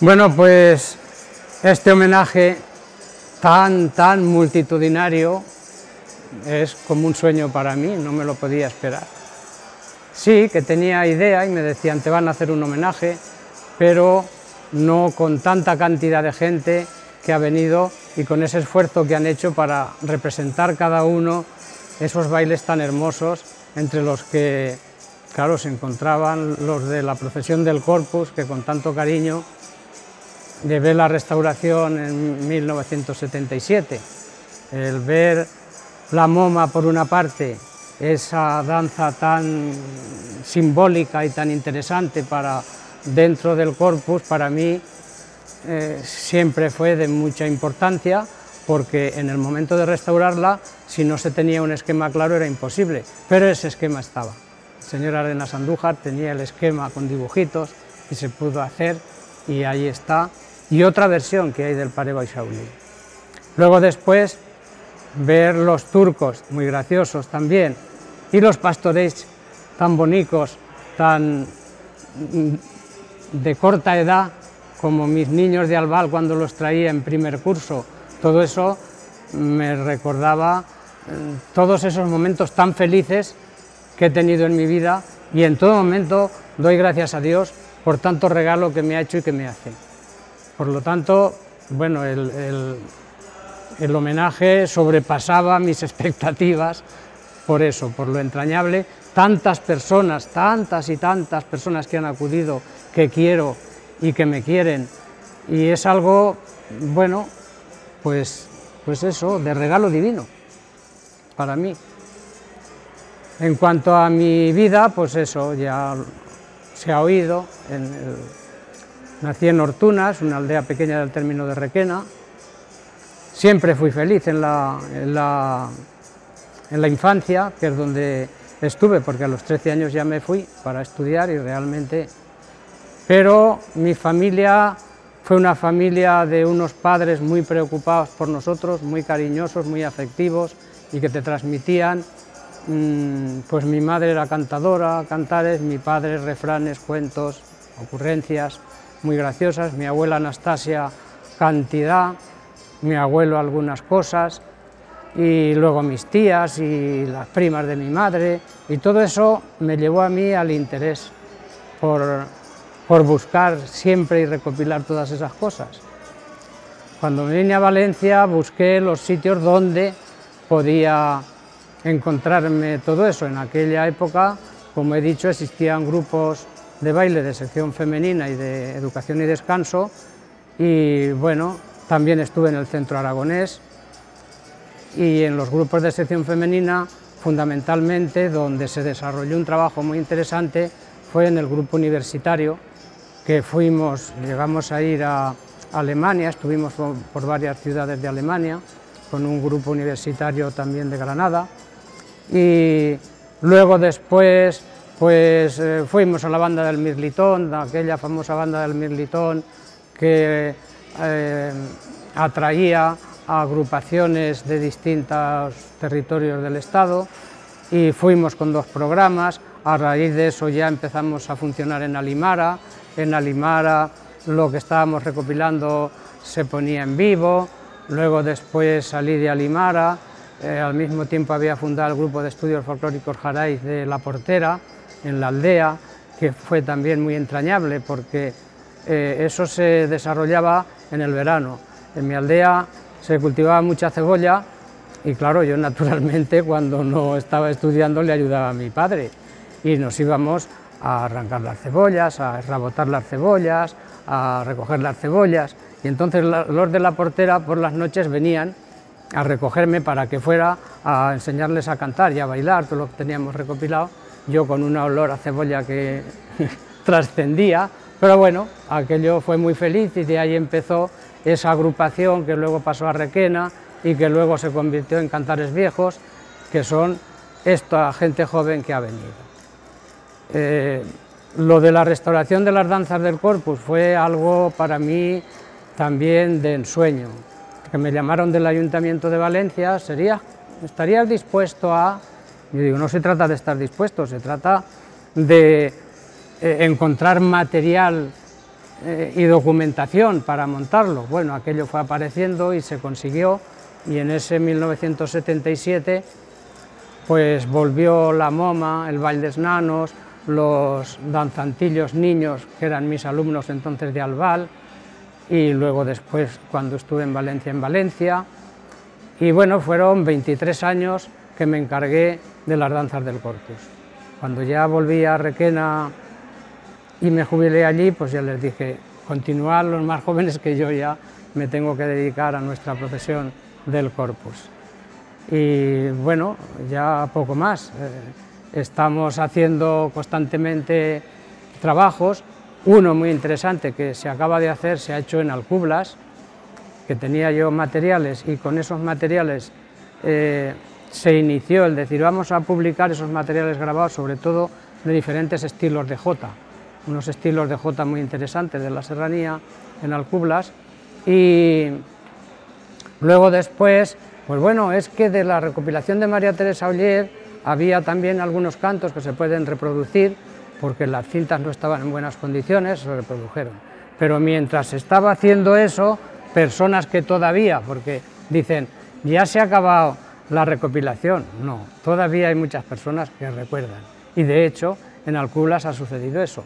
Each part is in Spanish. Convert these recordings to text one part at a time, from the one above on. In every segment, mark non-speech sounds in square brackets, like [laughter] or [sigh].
Bueno, pues este homenaje tan, tan multitudinario es como un sueño para mí, no me lo podía esperar. Sí, que tenía idea y me decían, te van a hacer un homenaje, pero no con tanta cantidad de gente que ha venido y con ese esfuerzo que han hecho para representar cada uno esos bailes tan hermosos entre los que, claro, se encontraban los de la procesión del Corpus, que con tanto cariño llevé la restauración en 1977. El ver la MoMA por una parte, esa danza tan simbólica y tan interesante para dentro del corpus, para mí eh, siempre fue de mucha importancia porque en el momento de restaurarla, si no se tenía un esquema claro era imposible, pero ese esquema estaba. El señor Arenas Andújar tenía el esquema con dibujitos y se pudo hacer y ahí está. Y otra versión que hay del Pareva y Shaolin. Luego después ver los turcos, muy graciosos también, y los pastores tan bonitos, tan mm, de corta edad, como mis niños de Albal cuando los traía en primer curso, todo eso me recordaba eh, todos esos momentos tan felices que he tenido en mi vida y en todo momento doy gracias a Dios por tanto regalo que me ha hecho y que me hace. Por lo tanto, bueno, el, el homenaje sobrepasaba mis [laughs] expectativas por eso, por lo entrañable, tantas personas, tantas y tantas personas que han acudido, que quiero y que me quieren, y es algo, bueno, pues, pues eso, de regalo divino para mí. En cuanto a mi vida, pues eso, ya se ha oído, nací en Hortunas, una aldea pequeña del término de Requena, siempre fui feliz en la, en la, en la infancia, que es donde estuve, porque a los 13 años ya me fui para estudiar y realmente... Pero mi familia fue una familia de unos padres muy preocupados por nosotros, muy cariñosos, muy afectivos y que te transmitían, mm, pues mi madre era cantadora, cantares, mi padre refranes, cuentos, ocurrencias muy graciosas, mi abuela Anastasia cantidad, mi abuelo algunas cosas y luego mis tías y las primas de mi madre y todo eso me llevó a mí al interés por por buscar siempre y recopilar todas esas cosas. Cuando me vine a Valencia busqué los sitios donde podía encontrarme todo eso. En aquella época, como he dicho, existían grupos de baile de sección femenina y de educación y descanso. Y bueno, también estuve en el centro aragonés y en los grupos de sección femenina fundamentalmente donde se desarrolló un trabajo muy interesante fue en el grupo universitario que fuimos, llegamos a ir a Alemania, estuvimos por varias ciudades de Alemania, con un grupo universitario también de Granada, y luego después pues eh, fuimos a la banda del Mirlitón, aquella famosa banda del Mirlitón que eh, atraía a agrupaciones de distintos territorios del Estado y fuimos con dos programas, a raíz de eso ya empezamos a funcionar en Alimara, en Alimara lo que estábamos recopilando se ponía en vivo, luego después salí de Alimara, eh, al mismo tiempo había fundado el grupo de estudios folclóricos Jaraiz de La Portera, en la aldea, que fue también muy entrañable porque eh, eso se desarrollaba en el verano. En mi aldea se cultivaba mucha cebolla y claro, yo naturalmente [laughs] cuando no estaba estudiando le ayudaba a mi padre y nos íbamos a arrancar las cebollas, a rabotar las cebollas, a recoger las cebollas. Y entonces los de la portera por las noches venían a recogerme para que fuera a enseñarles a cantar y a bailar, todo lo que teníamos recopilado, yo con una olor a cebolla que [laughs] trascendía, pero bueno, aquello fue muy feliz y de ahí empezó esa agrupación que luego pasó a Requena y que luego se convirtió en Cantares Viejos, que son esta gente joven que ha venido. Eh, lo de la restauración de las danzas del corpus fue algo para mí también de ensueño, que me llamaron del Ayuntamiento de Valencia, sería, ¿estarías dispuesto a...? Yo digo, no se trata de estar dispuesto, se trata de eh, encontrar material eh, y documentación para montarlo. Bueno, aquello fue apareciendo y se consiguió y en ese 1977 pues volvió la MoMA, el de Nanos, los danzantillos niños, que eran mis alumnos entonces de Albal, y luego después cuando estuve en Valencia, en Valencia, y bueno, fueron 23 años que me encargué de las danzas del Corpus. Cuando ya volví a Requena y me jubilé allí, pues ya les dije, continuar los más jóvenes que yo ya me tengo que dedicar a nuestra profesión del Corpus. Y bueno, ya poco más. Eh, estamos haciendo constantemente trabajos. Uno muy interesante que se acaba de hacer, se ha hecho en Alcublas, que tenía yo materiales y con esos materiales eh, se inició el decir vamos a publicar esos materiales grabados, sobre todo de diferentes estilos de jota, unos estilos de jota muy interesantes de la serranía en Alcublas y luego después pues bueno, es que de la recopilación de María Teresa Oller había también algunos cantos que se pueden reproducir porque las cintas no estaban en buenas condiciones, se reprodujeron. Pero mientras estaba haciendo eso, personas que todavía, porque dicen, ya se ha acabado la recopilación, no, todavía hay muchas personas que recuerdan. Y de hecho, en Alculas ha sucedido eso.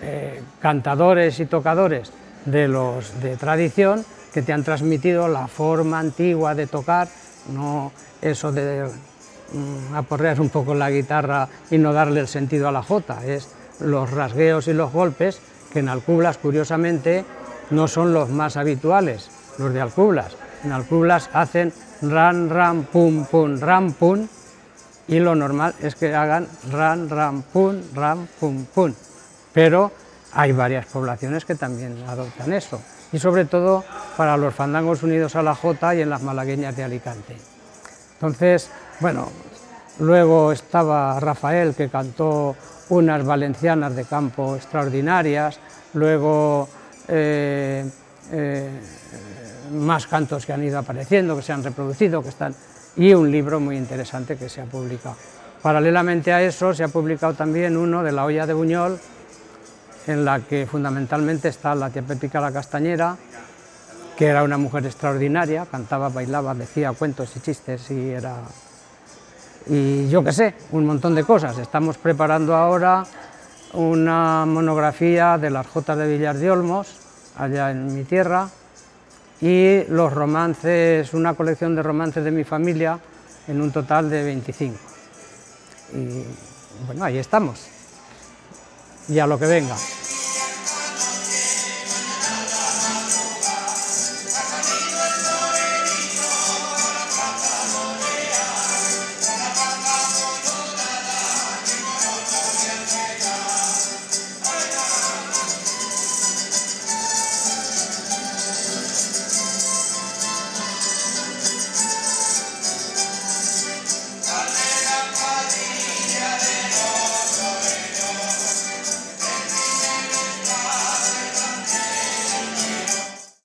Eh, cantadores y tocadores de los de tradición que te han transmitido la forma antigua de tocar, no eso de mm, aporrear un poco la guitarra y no darle el sentido a la jota, es los rasgueos y los golpes que en Alcublas, curiosamente, no son los más habituales, los de Alcublas. En Alcublas hacen ran, ram, pum, pum, ram, pum, y lo normal es que hagan ran, ram, pum, ram, pum, pum. Pero hay varias poblaciones que también adoptan eso y sobre todo para los fandangos unidos a la Jota y en las malagueñas de Alicante. Entonces, bueno, luego estaba Rafael que cantó unas valencianas de campo extraordinarias, luego eh, eh, más cantos que han ido apareciendo, que se han reproducido, que están y un libro muy interesante que se ha publicado. Paralelamente a eso se ha publicado también uno de la olla de Buñol, en la que fundamentalmente está la tía Pepica la Castañera, que era una mujer extraordinaria, cantaba, bailaba, decía cuentos y chistes y era... Y yo qué sé, un montón de cosas. Estamos preparando ahora una monografía de las Jotas de Villar de Olmos, allá en mi tierra, y los romances, una colección de romances de mi familia, en un total de 25. Y bueno, ahí estamos y a lo que venga.